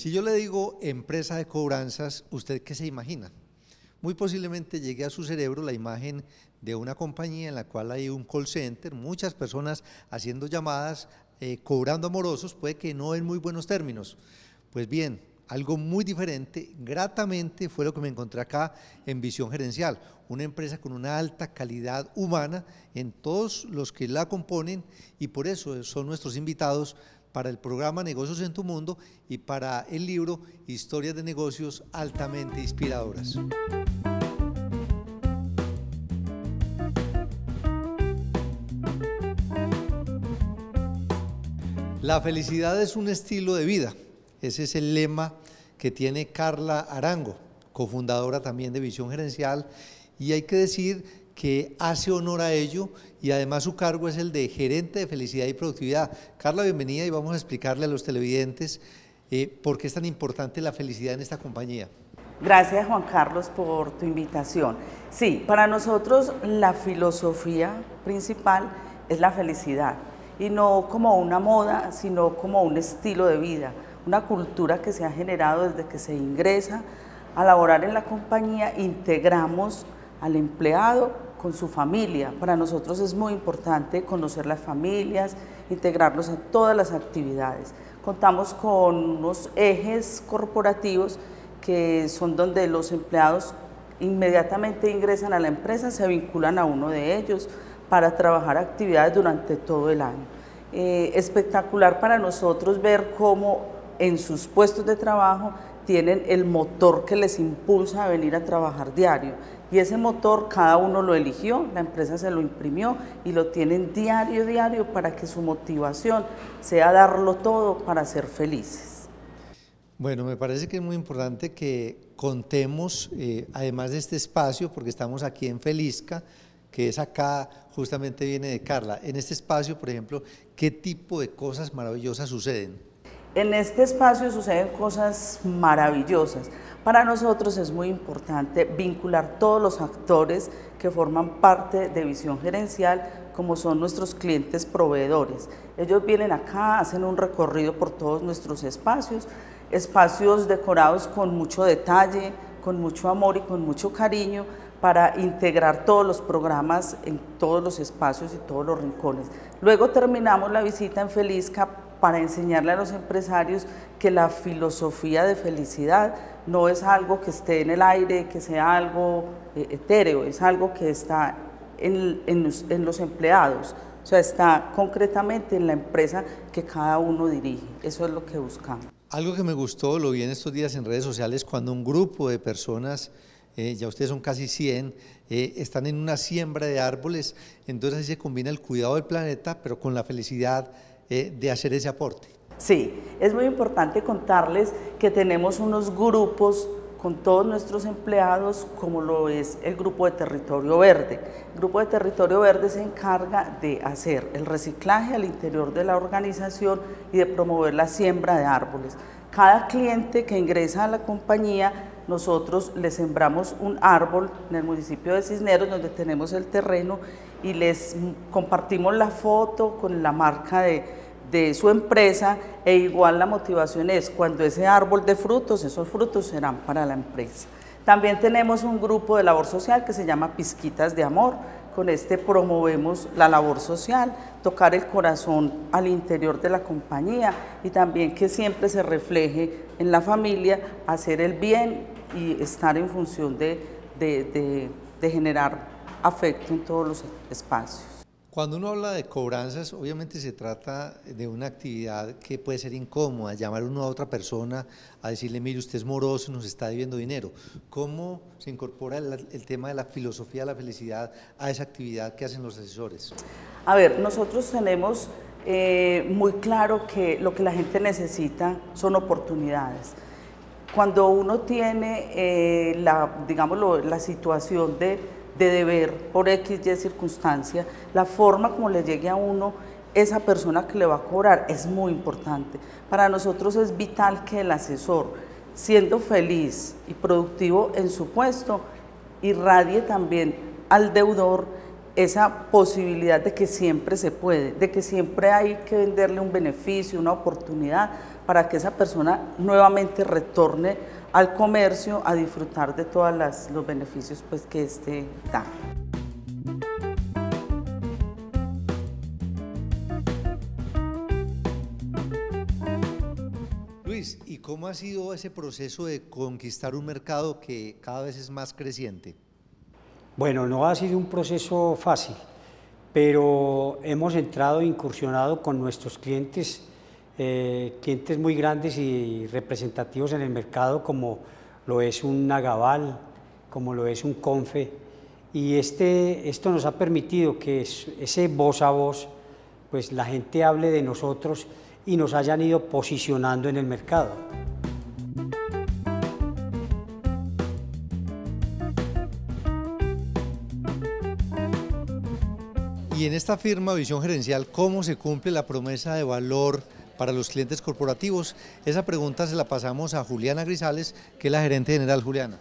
Si yo le digo empresa de cobranzas, ¿usted qué se imagina? Muy posiblemente llegue a su cerebro la imagen de una compañía en la cual hay un call center, muchas personas haciendo llamadas, eh, cobrando amorosos, puede que no en muy buenos términos. Pues bien, algo muy diferente, gratamente fue lo que me encontré acá en Visión Gerencial, una empresa con una alta calidad humana en todos los que la componen y por eso son nuestros invitados para el programa Negocios en tu Mundo y para el libro Historias de Negocios altamente inspiradoras. La felicidad es un estilo de vida. Ese es el lema que tiene Carla Arango, cofundadora también de Visión Gerencial, y hay que decir que hace honor a ello y además su cargo es el de gerente de felicidad y productividad. Carla, bienvenida y vamos a explicarle a los televidentes eh, por qué es tan importante la felicidad en esta compañía. Gracias Juan Carlos por tu invitación. Sí, para nosotros la filosofía principal es la felicidad y no como una moda, sino como un estilo de vida, una cultura que se ha generado desde que se ingresa a laborar en la compañía, integramos al empleado con su familia. Para nosotros es muy importante conocer las familias, integrarlos a todas las actividades. Contamos con unos ejes corporativos que son donde los empleados inmediatamente ingresan a la empresa, se vinculan a uno de ellos para trabajar actividades durante todo el año. Eh, espectacular para nosotros ver cómo en sus puestos de trabajo tienen el motor que les impulsa a venir a trabajar diario. Y ese motor cada uno lo eligió, la empresa se lo imprimió y lo tienen diario, diario para que su motivación sea darlo todo para ser felices. Bueno, me parece que es muy importante que contemos, eh, además de este espacio, porque estamos aquí en Felizca, que es acá, justamente viene de Carla. En este espacio, por ejemplo, ¿qué tipo de cosas maravillosas suceden? En este espacio suceden cosas maravillosas. Para nosotros es muy importante vincular todos los actores que forman parte de visión gerencial, como son nuestros clientes proveedores. Ellos vienen acá, hacen un recorrido por todos nuestros espacios, espacios decorados con mucho detalle, con mucho amor y con mucho cariño para integrar todos los programas en todos los espacios y todos los rincones. Luego terminamos la visita en Felizca para enseñarle a los empresarios que la filosofía de felicidad no es algo que esté en el aire, que sea algo eh, etéreo, es algo que está en, los, empleados, o sea, está concretamente en la empresa que cada uno dirige. Eso es lo que buscamos. Algo que me gustó, lo vi en estos días en redes sociales, cuando un grupo de personas, eh, ya ustedes son casi 100, eh, están en una siembra de árboles, entonces ahí se combina el cuidado del planeta, pero con la felicidad eh, de hacer ese aporte. Sí, es muy importante contarles que tenemos unos grupos con todos nuestros empleados, como lo es el Grupo de Territorio Verde. El Grupo de Territorio Verde se encarga de hacer el reciclaje al interior de la organización y de promover la siembra de árboles. Cada cliente que ingresa a la compañía, nosotros le sembramos un árbol en el municipio de Cisneros, donde tenemos el terreno, y les compartimos la foto con la marca de, de su empresa e igual la motivación es cuando ese árbol de frutos, esos frutos serán para la empresa. También tenemos un grupo de labor social que se llama Pizquitas de Amor. Con este promovemos la labor social, tocar el corazón al interior de la compañía y también que siempre se refleje en la familia hacer el bien y estar en función de, de, de generar afecto en todos los espacios. Cuando uno habla de cobranzas, obviamente se trata de una actividad que puede ser incómoda, llamar uno a otra persona a decirle, mire, usted es moroso, nos está debiendo dinero. ¿Cómo se incorpora el, tema de la filosofía de la felicidad a esa actividad que hacen los asesores? A ver, nosotros tenemos eh, muy claro que lo que la gente necesita son oportunidades. Cuando uno tiene eh, la, digamos, la situación de de deber por X, Y circunstancia, la forma como le llegue a uno esa persona que le va a cobrar es muy importante. Para nosotros es vital que el asesor, siendo feliz y productivo en su puesto, irradie también al deudor esa posibilidad de que siempre se puede, de que siempre hay que venderle un beneficio, una oportunidad para que esa persona nuevamente retorne al comercio a disfrutar de todos los beneficios pues, que este da. Luis, ¿y cómo ha sido ese proceso de conquistar un mercado que cada vez es más creciente? Bueno, no ha sido un proceso fácil, pero hemos entrado, incursionado con nuestros clientes, eh, clientes muy grandes y representativos en el mercado, como lo es un Nagaval, como lo es un Confe, y este, esto nos ha permitido que ese voz a voz, pues la gente hable de nosotros y nos hayan ido posicionando en el mercado. Y en esta firma Visión Gerencial, ¿cómo se cumple la promesa de valor para los clientes corporativos? Esa pregunta se la pasamos a Juliana Grisales, que es la gerente general. Juliana.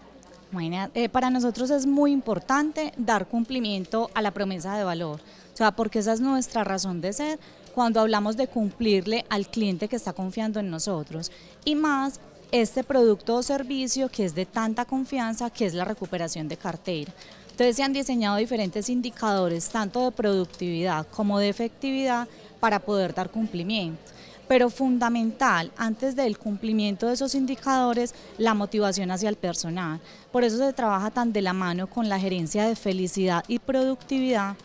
Eh, para nosotros es muy importante dar cumplimiento a la promesa de valor, o sea, porque esa es nuestra razón de ser cuando hablamos de cumplirle al cliente que está confiando en nosotros y más este producto o servicio que es de tanta confianza que es la recuperación de cartera. Entonces se han diseñado diferentes indicadores tanto de productividad como de efectividad para poder dar cumplimiento pero fundamental antes del cumplimiento de esos indicadores la motivación hacia el personal. Por eso se trabaja tan de la mano con la gerencia de felicidad y productividad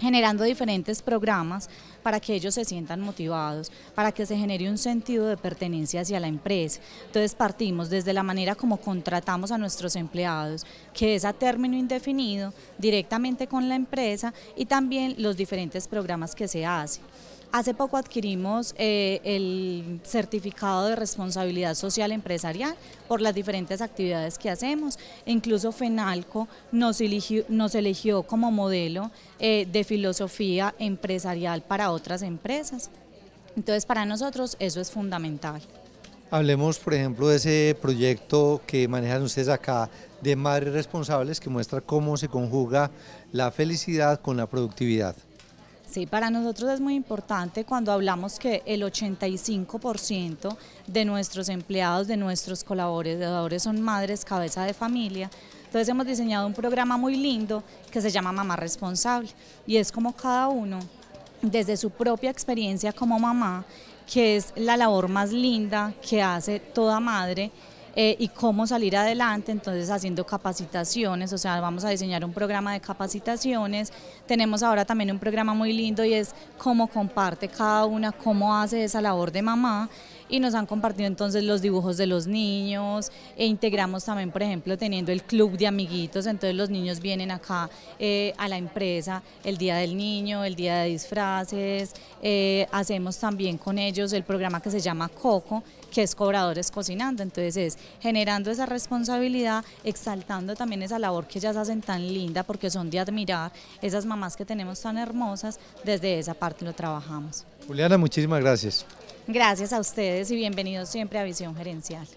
generando diferentes programas para que ellos se sientan motivados, para que se genere un sentido de pertenencia hacia la empresa. Entonces partimos desde la manera como contratamos a nuestros empleados, que es a término indefinido, directamente con la empresa y también los diferentes programas que se hacen. Hace poco adquirimos eh, el certificado de responsabilidad social empresarial por las diferentes actividades que hacemos. incluso FENALCO nos eligió, eligió como modelo eh, de filosofía empresarial para otras empresas. Entonces, para nosotros eso es fundamental. Hablemos, por ejemplo, de ese proyecto que manejan ustedes acá de Madres Responsables, que muestra cómo se conjuga la felicidad con la productividad. Sí, para nosotros es muy importante cuando hablamos que el 85% de nuestros empleados, de nuestros colaboradores son madres, cabeza de familia. Entonces hemos diseñado un programa muy lindo que se llama Mamá Responsable y es como cada uno, desde su propia experiencia como mamá, que es la labor más linda que hace toda madre, eh, y cómo salir adelante, entonces haciendo capacitaciones, o sea, vamos a diseñar un programa de capacitaciones, tenemos ahora también un programa muy lindo y es cómo comparte cada una, cómo hace esa labor de mamá y nos han compartido entonces los dibujos de los niños e integramos también, por ejemplo, teniendo el club de amiguitos, entonces los niños vienen acá eh, a la empresa el día del niño, el día de disfraces, eh, hacemos también con ellos el programa que se llama Coco, que es Cobradores Cocinando, entonces es generando esa responsabilidad, exaltando también esa labor que ellas hacen tan linda porque son de admirar, esas mamás que tenemos tan hermosas, desde esa parte lo trabajamos. Juliana, muchísimas gracias. Gracias a ustedes y bienvenidos siempre a Visión Gerencial.